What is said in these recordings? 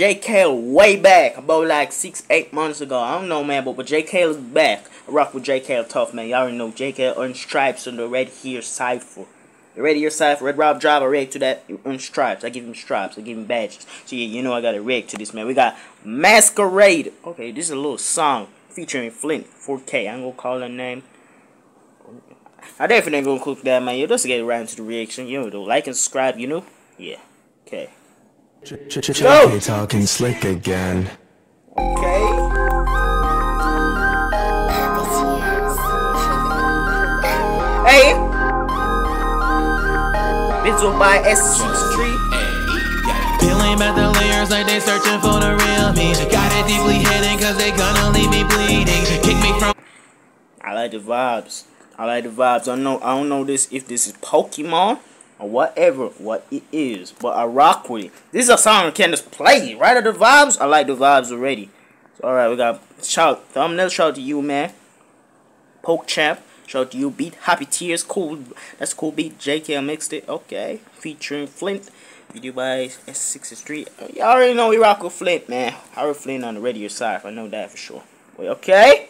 J Cae way back, about like six, eight months ago. I don't know, man, but, but J Cae is back. I rock with J Cae tough, man. Y'all already know J Cae on stripes on the red here cipher. The red here cipher, Red Rob Drive, I react to that on stripes. I give him stripes, I give him badges. So yeah, you know I gotta react to this, man. We got Masquerade. Okay, this is a little song featuring Flint 4K. I'm gonna call her name. I definitely gonna cook that, man. You just get right into the reaction. You know, like and subscribe, you know? Yeah. Okay. Go! talking slick again. Okay. Hey! This was by S6 Tree. Peeling back the layers like they searching for the real me. Got it deeply hidden cause they gonna leave me bleeding. Kick me from. I like the vibes. I like the vibes. I know I don't know this if this is Pokemon or whatever what it is, but I rock with it. This is a song I can just play right at the vibes. I like the vibes already. So alright, we got shout thumbnail shout to you man. Poke champ. Shout out to you beat Happy Tears. Cool that's cool beat. J Cae mixed it. Okay. Featuring Flint. Video by S6 Street. Oh, y'all already know we rock with Flint, man. I heard Flint on the radio side. I know that for sure. Wait, okay?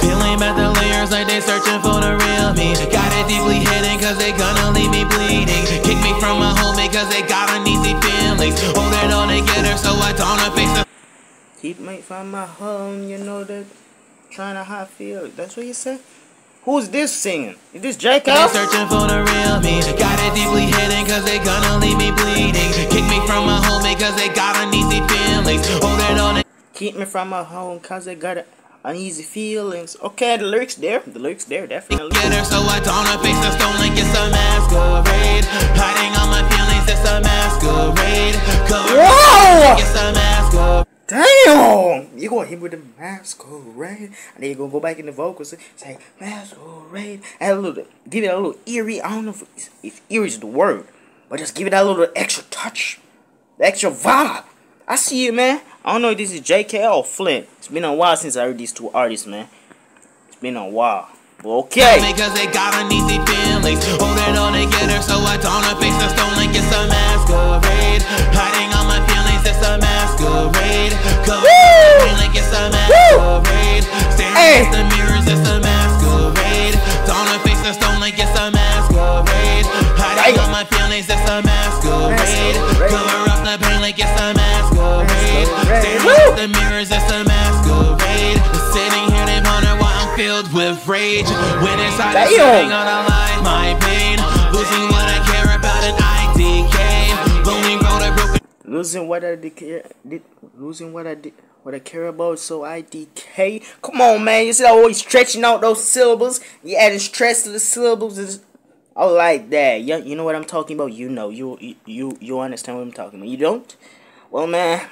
Peeling back the layers like they searching for the me. Got it deeply hidden cause they gonna leave me bleeding. Kick me from my home because they got uneasy feelings. It together so I don't face the Keep me from my home, you know that. Trying to hide feel. That's what you said? Who's this singing? Is this J. They Cole? searching for the real me. Got it deeply hidden cause they gonna leave me bleeding. Kick me from my home because they got uneasy feelings. Hold it on Keep me from my home cause I got uneasy feelings. Okay, the lyrics there. The lyrics there, definitely. together so I don't face the stone like it's a masquerade. Hiding all my feelings, it's a masquerade. Cover Whoa! it's a masquerade. Damn! You gonna hit with the masquerade, and then you gonna go back in the vocals and say masquerade. Add a little, give it a little eerie. I don't know if, if eerie is the word, but just give it that little extra touch, the extra vibe. I see you, man. I don't know if this is J Cae or Flint. It's been a while since I heard these two artists, man. It's been a while. Okay. Because they got uneasy feelings. Hold it all together so I don't face the stone like it's a masquerade. Hiding all my feelings, it's a masquerade. Like it's a masquerade. Hey. Rage. When sitting on a line, my pain. Losing what I care about an IDK. Lonely road, I broke Losing what I did, did losing what I did, what I care about, so IDK. Come on, man. You see, I always stretching out those syllables. You adding stress to the syllables. It's- I like that. You, you know what I'm talking about. You know, you you you, understand what I'm talking about. You don't? Well, man,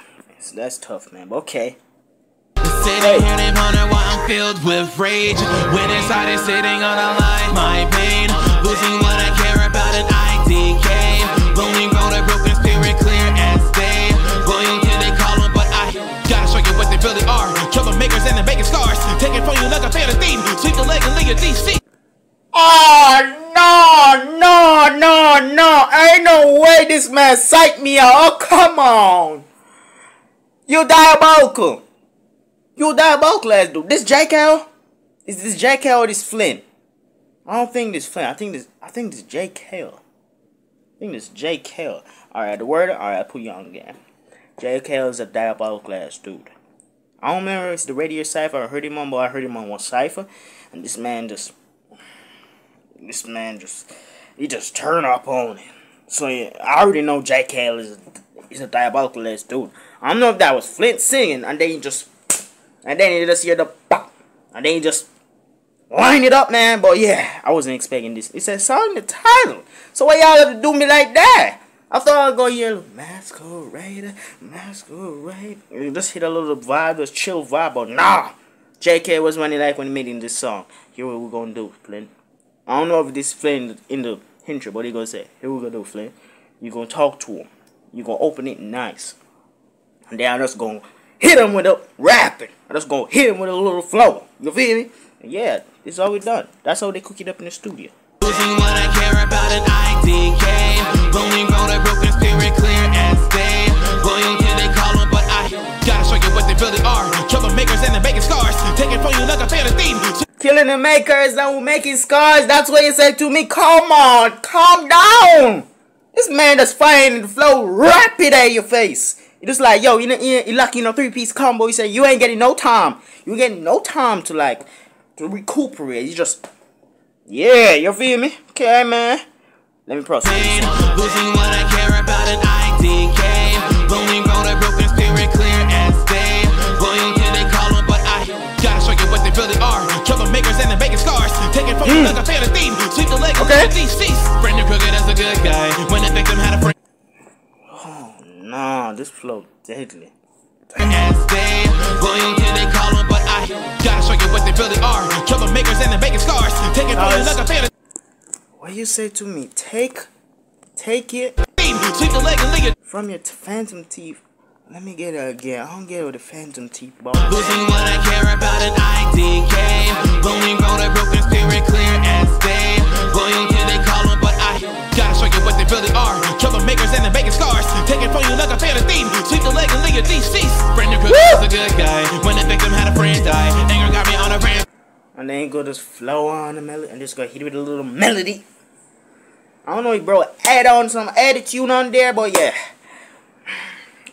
that's tough, man. But okay. Sitting filled with rage. When inside is sitting on a line, my pain. Losing what I care about an IDK. Lonely road, a broken spirit, clear as day. Loyalty, they call them, but I gotta show you what they really are. Makers and the making scars. Taking from you like a fantasy. Sweep the leg and leave your DC. Oh ah, no, no, no, no! Ain't no way this man psyched me out. Oh come on! You diabolical! You diabolical ass dude. This JKL? Is this JKL or this Flint? I don't think this Flint. I think this. I think this JKL. I think this JKL. All right, the word. All right, put you on again. JKL is a diabolical ass dude. I don't remember it's the radio cipher I heard him on, but I heard him on one cipher, and this man just this man just he just turn up on it. So yeah, I already know Jack Hale is is a diabolical ass dude. I don't know if that was Flint singing and then he just and then you just hear the pop and then he just line it up, man. But yeah, I wasn't expecting this. It said song the title. So why y'all have to do me like that? I thought I'd go hear masquerade, masquerade. You just hit a little vibe, just chill vibe, but nah. J Cae was running like when in this song. Here what we're gonna do, Flint. I don't know if this Flint in the intro, but he gonna say, here we gonna do, Flint. You gonna talk to him. You gonna open it nice. And then I'm just gonna hit him with a rapping. I'm just gonna hit him with a little flow. You feel me? And yeah, this is all we done. That's how they cook it up in the studio. Losing what I care about an IDK. Road, a broken spirit, clear as day. They call them, but I gotta show you what they really are. Troublemakers and the making scars. Taking you like a fan of theme. Killing the makers and making scars. That's what you said to me. Come on, calm down. This man that's firing the flow rapid at your face. You just like, yo, you know, you, lucky, you know, three piece combo. You say you ain't getting no time. You ain't getting no time to like to recuperate. You just, yeah, you feel me? Okay, man. Let me proceed. Losing what I care about an IDK. Rolling road a broken spirit clear as day. Loyal they call them, but I gotta show you what they really are. Troublemakers and the making scars. Taking from you like a fan of theme. Sweep the leg Okay. okay. DC's. Brendan Crooked as a good guy. When the victim had a friend. Nah, this flow deadly. what you say to me? Take, take it from your phantom teeth. Let me get it again. I don't get it with the phantom teeth. Losing what I care about an broken just flow on the melody and just go hit it with a little melody. I don't know bro add on some attitude on there, but yeah.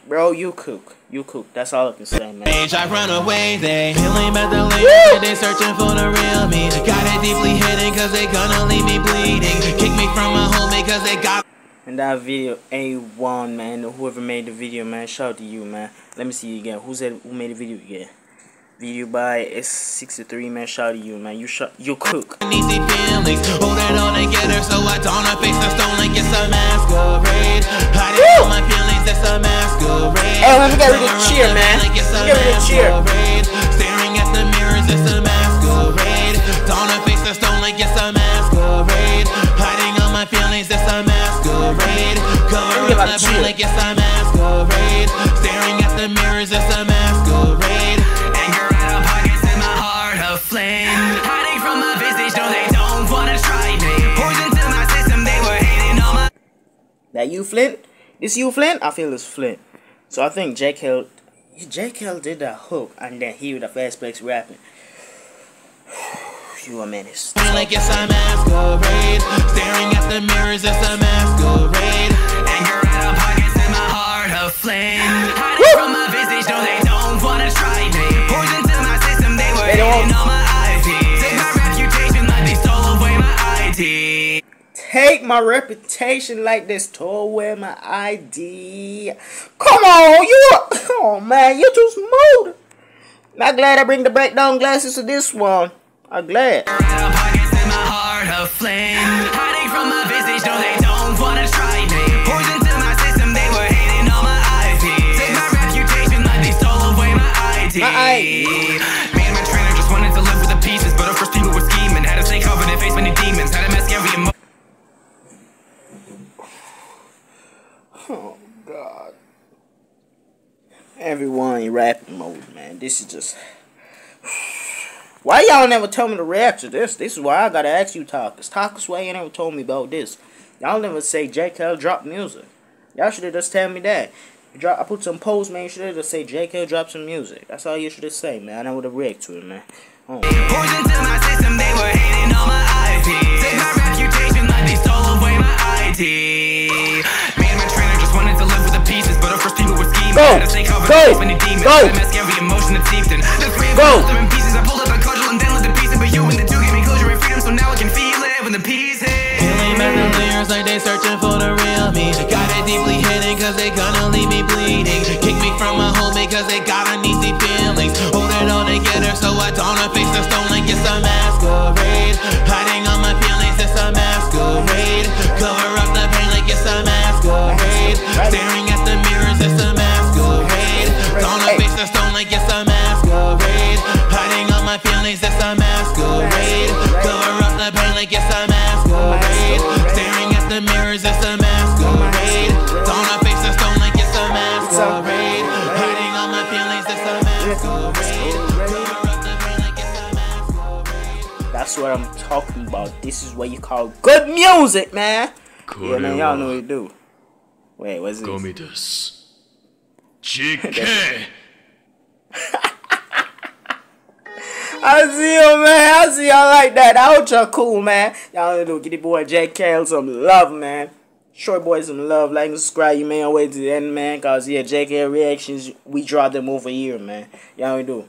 Bro, you cook. You cook. That's all I can say, man. Age, I run away, they feeling about the layers, they searching for the real me. Got it deeply hidden, cause they gonna leave me bleeding. Kick me from my home because they got And that video A1, man. Whoever made the video, man. Shout out to you, man. Let me see you again. Who said who made the video again? Video by S63, man. Shout out to you, man. You shot you cook. easy feelings. Hold it all together so I don't face the stone like it's a masquerade. Hiding all my feelings, it's a masquerade. Hey, let me get rid of the cheer, man. pain like it's a Let me get rid of the cheer. Staring at the mirrors, it's a masquerade. Don't face the stone like it's a masquerade. Hiding all my feelings, it's a masquerade. Cover Let me get up my the cheer. pain like it's a masquerade. Flint? This you Flint? I feel it's Flint. So I think Jake Hill Jake Hill did that hook and then he with the fast place rapping. you a menace. Feeling like it's a masquerade. Staring at the mirrors, it's a masquerade. Anger out of pockets and my heart aflame. Hiding from my visage, no, they don't wanna try me. Poison to my system, they were They Take my reputation like this to wear my ID. Come on, you oh man, you're too smooth. Not glad I bring the breakdown glasses to this one. I'm glad. This is just. Why y'all never tell me to react to this? This is why I gotta ask you, Talkers. Talkers, why you never told me about this? Y'all never say J. Kell drop music. Y'all should have just tell me that. Drop, I put some posts, man. You should have just say J. Kell drop some music. That's all you should have say, man. I would have react to it, man. Oh. Poison to my system, they were hating on my IP. Take my reputation like they stole away my ID. Me and my trainer just wanted to live with the pieces, but our first people were scheming. Go! Had to stay covered Go! and face many demons. Go! I pulled up a cudgel and then let the pieces, but you and the two gave me closure and freedom, so now I can feel it when the pieces. Feeling back the layers like they searching for the real me. Got it deeply hidden cause they gonna leave me bleeding. Kick me from my home because they got like it's a masquerade. Staring at the mirrors, it's a masquerade. Don't I face the stone like it's a masquerade. Hiding all my feelings, it's a masquerade. That's what I'm talking about. This is what you call good music, man. Yeah, man, y'all know what you do. Wait, what's this? Gomitas. GK. I see you, man. I see y'all like that. I hope y'all cool, man. Y'all know get the boy J Cae some love, man. Short boy some love. Like and subscribe. You man wait to the end, man. Cause yeah, J Cae reactions we drop them over here, man. Y'all do.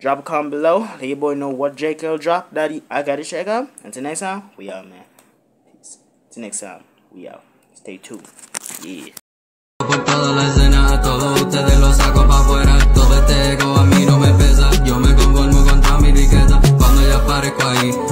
Drop a comment below. Let your boy know what J Cae drop that he, I gotta check out. Until next time, we out, man. Peace. Until next time, we out. Stay tuned. Yeah. Ya aparezco